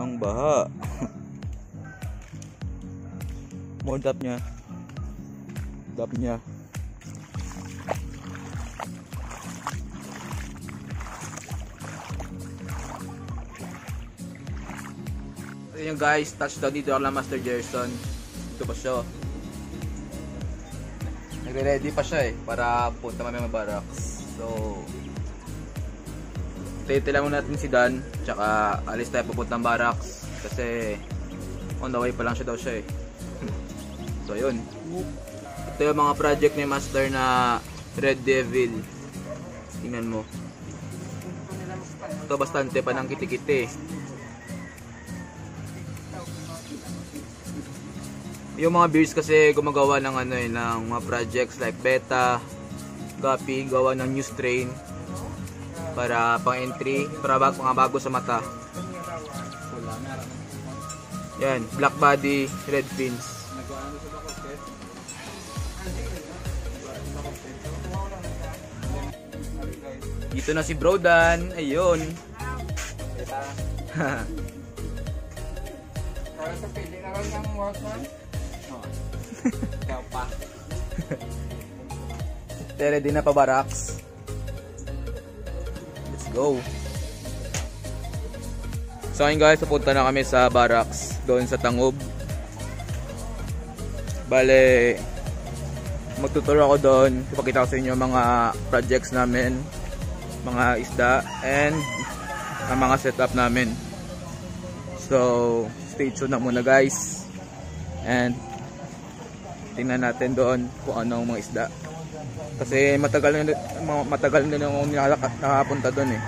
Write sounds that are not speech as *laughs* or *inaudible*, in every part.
Ang baha. More dap niya. Dap niya. Ayun guys, touchdown dito lang Master Gerson. Ito pa siya. oh. Nagre-ready pa siya eh, para punta kami mga barracks. So, titila muna natin si Dan, tsaka alis tayo papuntang barracks. Kasi, on the way pa lang siya daw siya eh. *laughs* so, yun. Ito yung mga project ni Master na Red Devil. Tingnan mo. Ito bastante pa ng kitikiti. Yung mga beers kasi gumagawa ng ano eh, ng mga projects like beta, copy, gawa ng new strain para pang entry, para bag, mga bago sa mata. Yan, black body, red fins. Dito na si Brodan, ayun. Para sa pili na lang ng work man. Ikaw pa. Ready na pa barracks. Go. So ayun guys, pupunta na kami sa barracks doon sa Tangob. Bale, magtuturo ako doon. Ipakita ko sa inyo mga projects namin, mga isda, and ang mga setup namin. So, stay tuned na muna guys. And tingnan natin doon kung anong mga isda. Kasi matagal na matagal na nakaka- nakapunta doon eh.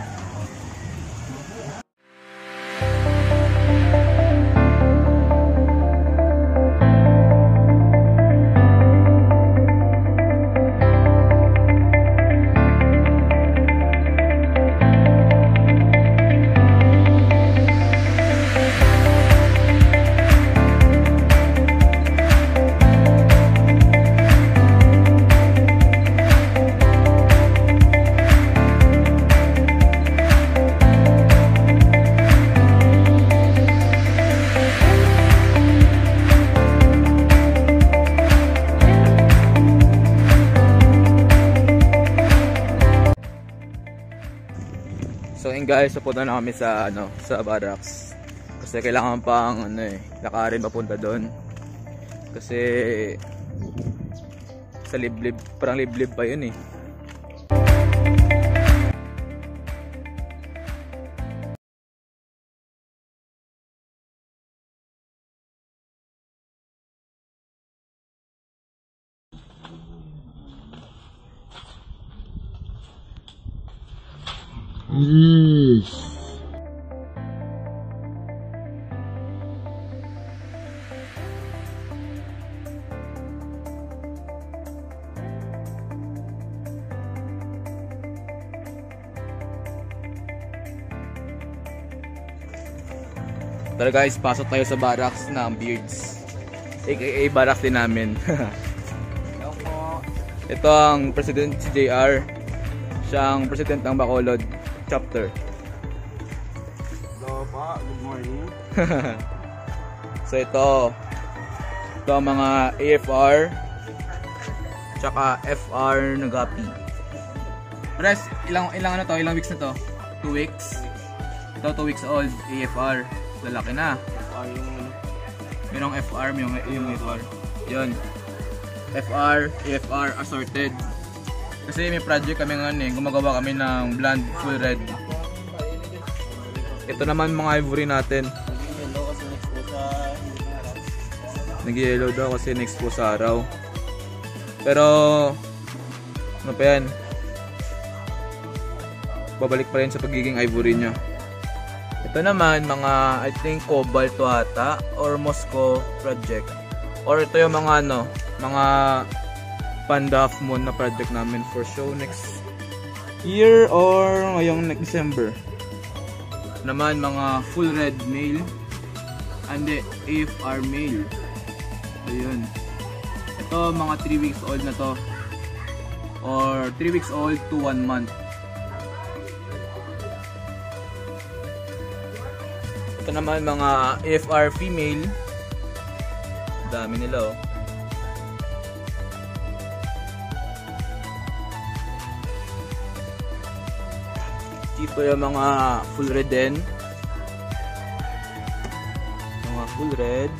So yun guys, papunta na kami sa ano, sa barracks. Kasi kailangan pang ano eh, lakarin papunta doon. Kasi sa liblib, parang liblib pa yun eh. Tara guys, pasok tayo sa barracks ng Beards. AKA barracks din namin. *laughs* Ito ang President si JR. Siya ang President ng Bacolod chapter. Hello po. Good morning. *laughs* So ito, ito ang mga AFR tsaka FR na gapi. Pres, ilang ilang ano to? Ilang weeks na to? 2 weeks. Ito 2 weeks old AFR. Lalaki na. Ah, yung Merong FR, yung yung FR. Yun. FR, AFR assorted. Kasi may project kami ngayon eh, gumagawa kami ng blonde full red. Ito naman mga ivory natin. Nag-yellow daw kasi next po sa araw. Pero, ano pa yan? Babalik pa rin sa pagiging ivory niya. Ito naman, mga, I think, cobalt to ata, or Moscow project. Or ito yung mga, ano, mga Panda Half Moon na project namin for show next year or ngayong December. Naman, mga full red male. Andi, AFR male. Ayun. Ito mga 3 weeks old na to. Or 3 weeks old to 1 month. Ito naman mga AFR female. Dami nila oh. Dito yung mga full red din. Mga full red.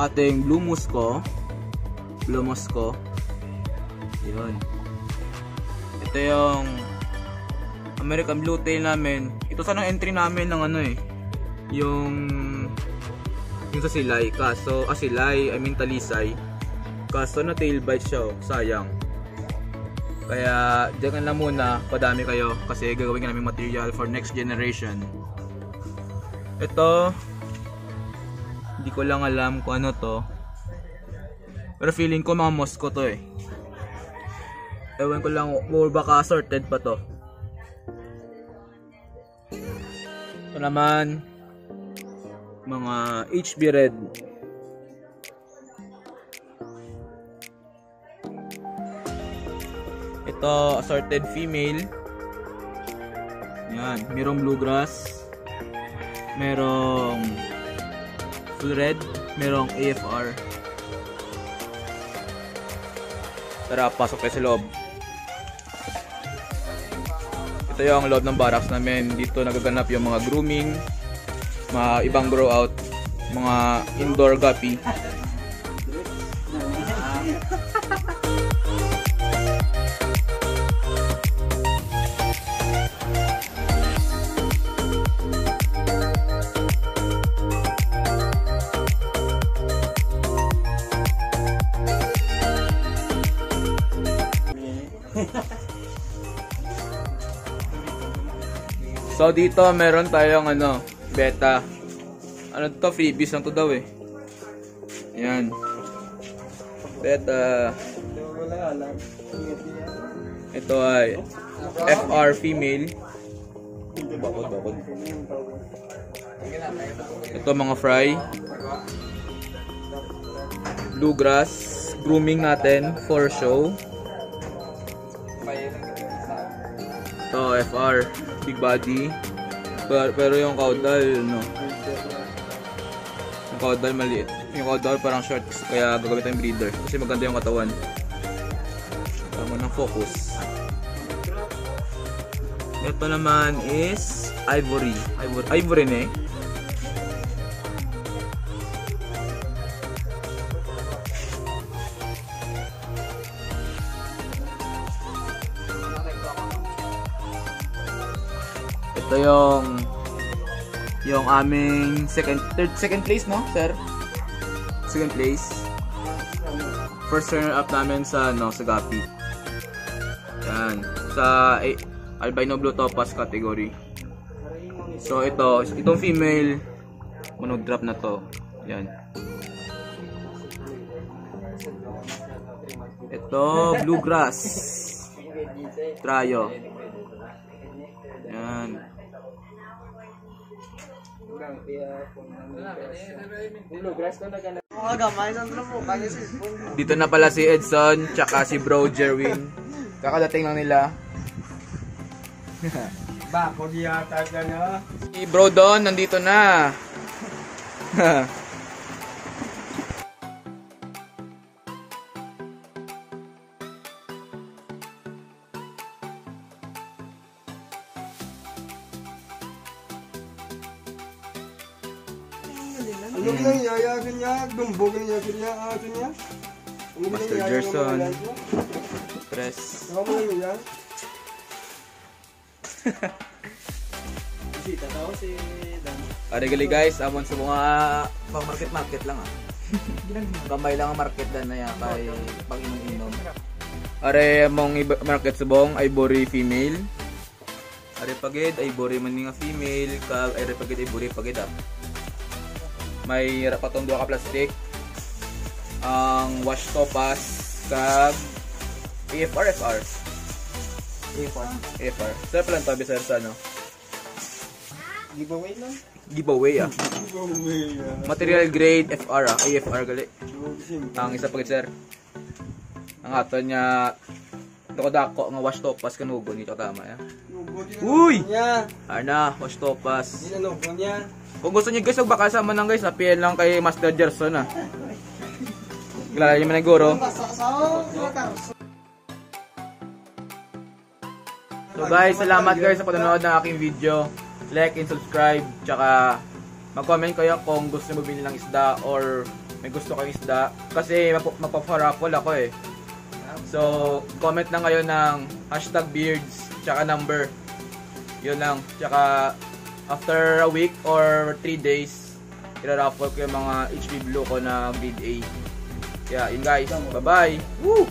Ating blue musco. Blue musco. Yun. Ito yung American Blue Tail namin. Ito sana entry namin ng ano eh. Yung yung sa Silay. Kaso, ah Silay, I mean Talisay. Kaso na tail bite siya oh. Sayang. Kaya, diyan lang muna, padami kayo kasi gagawin namin material for next generation. Ito, hindi ko lang alam kung ano to. Pero feeling ko mga Moscow to eh. Ewan ko lang, or baka sorted pa to. Ito naman, mga HB Red. Ito, assorted female. Yan, merong bluegrass. Merong full red. Merong AFR. Tara, pasok tayo sa loob. Ito yung loob ng barracks namin. Dito nagaganap yung mga grooming, mga ibang grow out, mga indoor guppy. So dito meron tayong ano, beta. Ano to, freebies lang to daw eh. Yan. Beta. Ito ay FR female. Bakod, bakod. Ito mga fry. Bluegrass. Grooming natin for show. Ito, FR. Big body. Pero, pero yung caudal, no. Yung caudal maliit. Yung caudal parang short. Kaya gagamit tayong breeder. Kasi maganda yung katawan. Tama ng focus. Ito naman is ivory. Ivory, ivory na eh. Yung yung aming second third second place no, sir? Second place. First runner up namin sa no, sa Gapi. Yan, sa eh, albino blue topaz category. So ito, itong female monog drop na to. Yan. Ito, bluegrass. Trayo. Dito na pala si Edson, tsaka si Bro Jerwin. Kakadating lang nila. Bako di yata na. Si Bro Don, nandito na. *laughs* Ano ginang yayagan niya? Dumbog ang yayagan niya? Aso niya? Ano ginang Master Gerson. mo? Press. Saka mo naman yan? Are gali guys, amon sa mga pang market market lang ah. Kamay lang ang market dan na yan kay pang inom-inom. Are mong iba- market subong ivory female. Are pagid ivory man nga female kag are pagid ivory pagid ah. May rapatong duha ka plastic. Ang wash topaz kag AFR FR. AFR. AFR. Sa plan tabi sir sa ano? Giveaway lang? Giveaway ah. Giveaway ah. Material grade FR ah, AFR gali. Ang isa pagit sir. Ang aton niya dako dako nga wash top pas kanugon ito tama ya. Nugon Uy! Ana, Wash Topas. Dinanong niya. Kung gusto niyo guys, baka sama nang guys, appeal lang kay Master Gerson ah. Kilala niyo man siguro. So guys, salamat guys sa panonood ng aking video. Like and subscribe, tsaka mag-comment kayo kung gusto mo bili ng isda or may gusto kayong isda. Kasi mapaparaffle ako eh. So, comment lang kayo ng hashtag beards, tsaka number. Yun lang. Tsaka, after a week or 3 days, iraraffle ko yung mga HB Blue ko na grade A. Kaya, yun guys. Bye-bye! Woo!